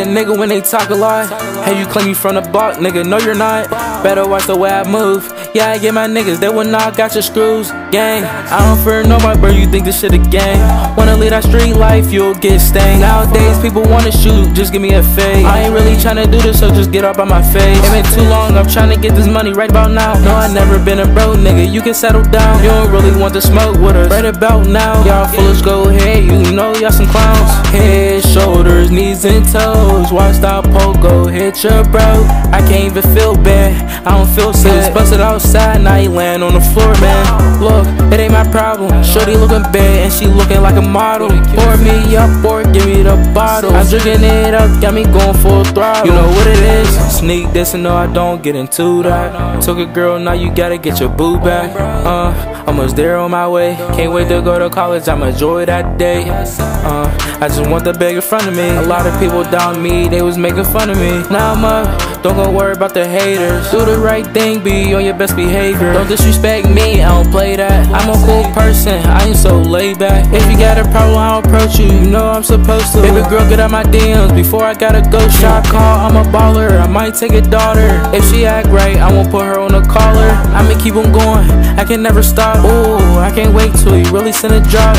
nigga when they talk a lot. Hey, you claim you from the block, nigga, no you're not. Better watch the way I move. Yeah, I get my niggas, they will not got your screws. Gang, I don't fear nobody, bro, you think this shit a gang. Wanna lead that street life, you'll get stained. Nowadays, people wanna shoot, just give me a fade. I ain't really tryna do this, so just get up on my face. It been too long, I'm tryna get this money right about now. No, I never been a bro, nigga, you can settle down. You don't really want to smoke with us, right about now. Y'all foolish, go ahead, you know y'all some clowns. Head, shoulders, knees, and toes. Watch that pole go hit your bro. I can't even feel bad, I don't feel sad. Busted outside, now he land on the floor, man. Look, it ain't my problem. Shorty looking bad and she looking like a model. Pour me up or give me the bottle. I'm drinking it up, got me going full throttle. You know what it is? Sneak this and no, I don't get into that. Took a girl, now you gotta get your boo back. Uh, almost there on my way. Can't wait to go to college, I'ma enjoy that day. Uh, I just want the bag in front of me. A lot of people down me, they was making fun of me. Now I'm up, don't go worry about the haters. Do the right thing, be on your best behavior. Don't disrespect me, I don't play that. I'm a cool person, I ain't so laid back. If you got a problem, I'll approach you. You know I'm supposed to. Baby girl, get out my DMs before I gotta go shot call. I'm a baller, I might take a daughter. If she act right, I won't put her on a collar. I'ma keep on going, I can never stop. Ooh, I can't wait till you really send a drop.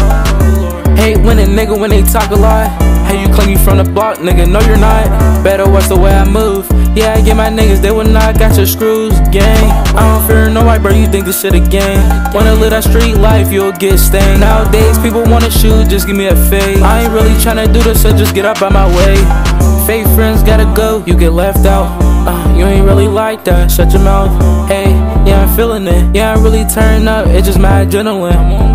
Hate when a nigga when they talk a lot. Hey, you claim you from the block, nigga, no you're not. Better watch the way I move. Yeah, I get my niggas, they will not got your screws, gang. I don't fear no white, bro, you think this shit a game. Wanna live that street life, you'll get stained. Nowadays, people wanna shoot, just give me a fade. I ain't really tryna do this, so just get up out my way. Fake friends gotta go, you get left out. Uh, you ain't really like that, shut your mouth. Hey, yeah, I'm feeling it. Yeah, I really turn up, it's just my adrenaline.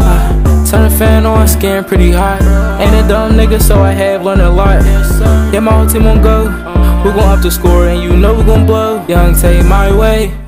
Turn the fan on, skin pretty hot. Ain't a dumb nigga, so I have learned a lot. Yeah, my whole team won't go. We gon' up the score, and you know we gon' blow. Young, take my way.